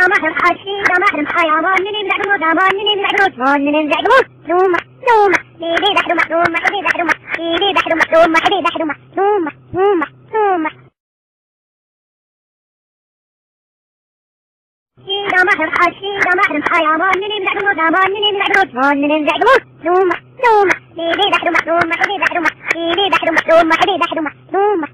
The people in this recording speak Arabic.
يا محرم حشي يا محرم حيوان من يمزعلوك أمان من يمزعلوك هون من يمزعلوك نومة نومة ايدي دحرمة نومة ايدي دحرمة ايدي دحرمة نومة ايدي دحرمة نومة نومة نومة يا محرم حشي يا محرم حيوان من يمزعلوك أمان من يمزعلوك هون من يمزعلوك نومة نومة ايدي دحرمة نومة ايدي دحرمة ايدي دحرمة نومة ايدي دحرمة نومة